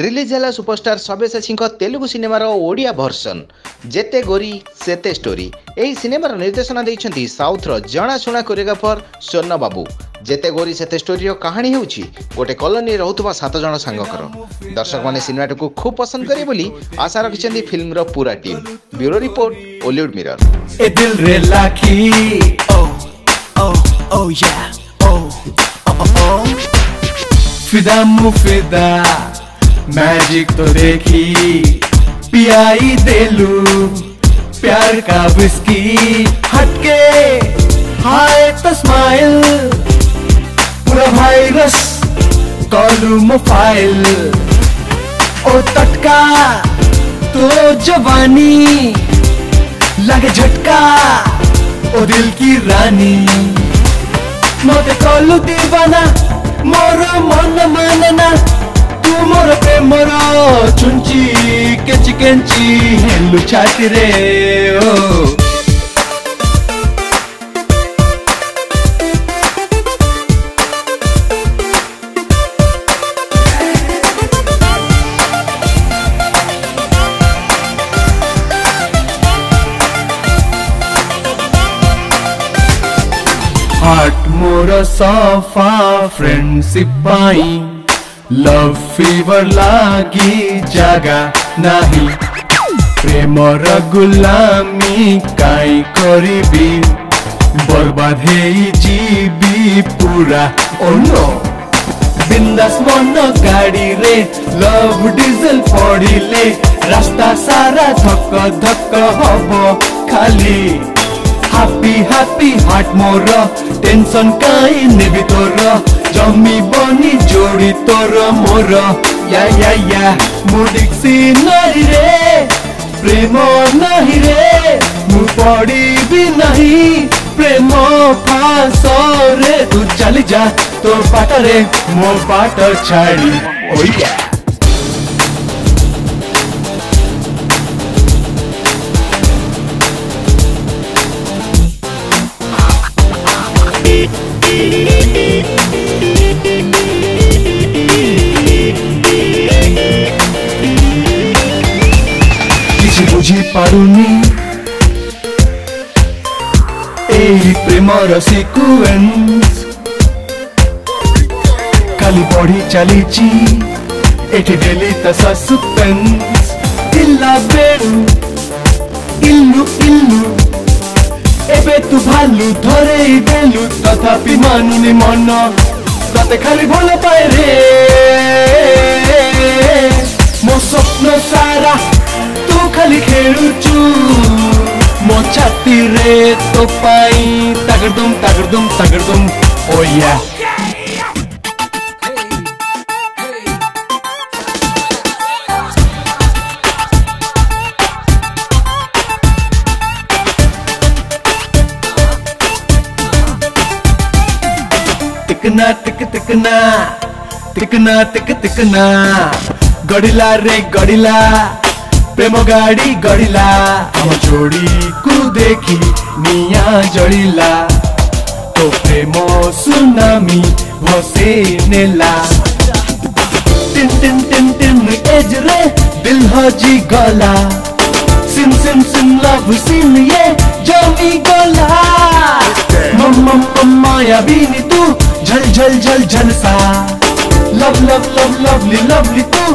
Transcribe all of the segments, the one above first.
Release ହେଲା superstar ସବ୍ୟସାଚୀଙ୍କ Telugu ସିନେମାର Odia version ଯେତେ ଗୋରି ସେତେ ଷ୍ଟୋରି ଏହି ସିନେମାର ନିର୍ଦ୍ଦେଶନା ଦେଇଛନ୍ତି ସାଉଥର ଜଣାଶୁଣା କୋରିଓଗ୍ରାଫର ସ୍ୱର୍ଣ୍ଣ ବାବୁ ଯେତେ ଗୋରି ସେତେ ଷ୍ଟୋରିର କାହାଣୀ ହେଉଛି ଗୋଟେ କଲୋନୀରେ ରହୁଥିବା ସାତ ଜଣ ସାଙ୍ଗଙ୍କର ଦର୍ଶକମାନେ ସିନେମାଟିକୁ ଖୁବ୍ ପସନ୍ଦ କରିବେ ବୋଲି ଆଶା ରଖିଛନ୍ତି ଫିଲ୍ମର ପୁରା team bureau report Ollywood mirror फिदा मुफिदा मैजिक तो देखी पियाई दे लू प्यार का बिस्की हटके हाय तो स्माइल पूरा वायरस कॉलू मोबाइल ओ तटका तो जवानी लगे झटका ओ दिल की रानी मत कॉलू दीवाना मोरो मन मानना ಚುಂಚಿ ಕೆಂಚಿ हाट मोर सफा फ्रेंडशिप पाई लव फिभर लागि जागा नाही प्रेम र गुलामी काई करिबी बर्बाद हेई जीबी पुरा ओनो बिन्दास मन गाडीले लभ डिजल पडिले रास्ता सारा धक्क धक्क हब खाली हापी हापी हाट मोर टेन्सन काई नेबी तोर जमी बनी जोड़ी तोर मोर या या या मुडिक्सी नहीं रे प्रेम नहीं रे मु पड़ी भी नहीं प्रेम फास तू चली जा तो पाटरे मो पाट छाड़ी ओ oh, পারুনি এই প্রেমর সিকুয়েন্স খালি বড়ি চালিছি এটি ডেলি তা সাসপেন্স ইল্লা বেড়ু ইল্লু ইল্লু এবে তু ভালু ধরেই দেলু তথাপি মানুনি মন তাতে খালি ভাল পায় রে মো স্বপ্ন সারা खाली खेलुचु मो छाती रे तो पाई तगड़दुम तगड़दुम तगड़दुम ओ oh या टिकना टिक टिकना टिकना टिक टिकना गड़िला रे गड़िला प्रेम गाडी गडिला आम को देखी निया जडिला तो प्रेम सुनामी भसे नेला टिन टिन टिन टिन एज रे दिल हजी गला सिम सिम सिम लव सिम ये जमी गला बीनी तू झल झल झल झल सा love love love lovely lovely तू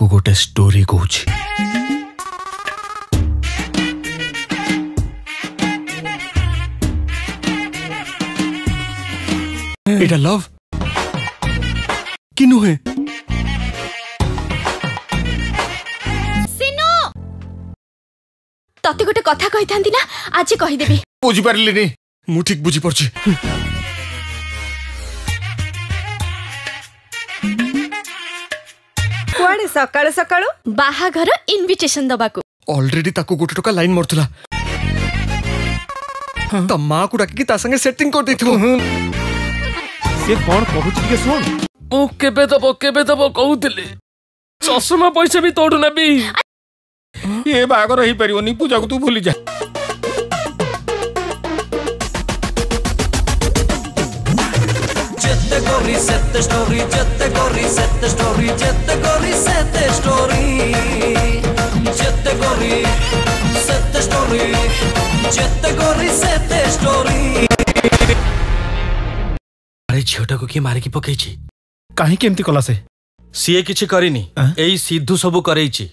ଆପଣଙ୍କୁ ଗୋଟେ ଷ୍ଟୋରି କହୁଛି ଏଇଟା ଲଭ୍ କି ନୁହେଁ ତତେ ଗୋଟେ କଥା କହିଥାନ୍ତି ନା ଆଜି କହିଦେବି ବୁଝିପାରିଲିନି ମୁଁ ଠିକ ବୁଝିପାରୁଛି ସକାଳୁ ସକାଳୁ ବାହାଘର ଇନଭିଟେସନ ଦବାକୁ ଅଲରେଡି ତାକୁ ଗୋଟେ ଟଙ୍କା ଲାଇନ ମରୁଥିଲା ତା ମାକୁ ଡାକିକି ତା ସାଙ୍ଗେ ସେଟିଂ କରିଦେଇଥିବ ସେ କଣ କହୁଛି ଟିକେ ଶୁଣ ମୁଁ କେବେ ଦବ କେବେ ଦବ କହୁଥିଲି ଚଷମା ପଇସା ବି ତୋଠୁ ନେବି ଏ ବାହାଘର ହେଇପାରିବନି ପୂଜାକୁ ତୁ ଭୁଲି ଯା sette story, jette gori, sette story, jette gori, sette story, jette gori, sette story, jette gori, sette story. अरे झीटा को किए मारिकी पकईची काहे केमती कला से सीए किछि करिनी एई सिद्धू सब करैची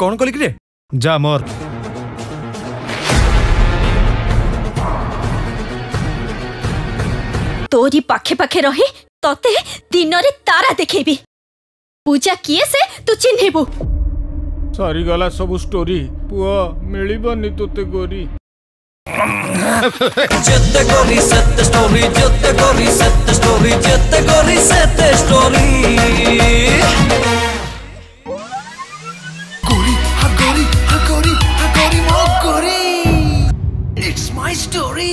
कोन कलिक रे जा मोर तोरी पाखे पाखे रही ତତେ ଦିନରେ ତାରା ଦେଖେଇବି ପୂଜା କିଏ ସେ ତୁ ଚିହ୍ନିବୁ ସରିଗଲା ସବୁ ଷ୍ଟୋରି ପୁଅ ମିଳିବନି ତୋତେ ଗୋରି ଯେତେ କରି ସେତେ ଷ୍ଟୋରି ଯେତେ କରି ସେତେ ଷ୍ଟୋରି ଯେତେ କରି ସେତେ ଷ୍ଟୋରି It's my story.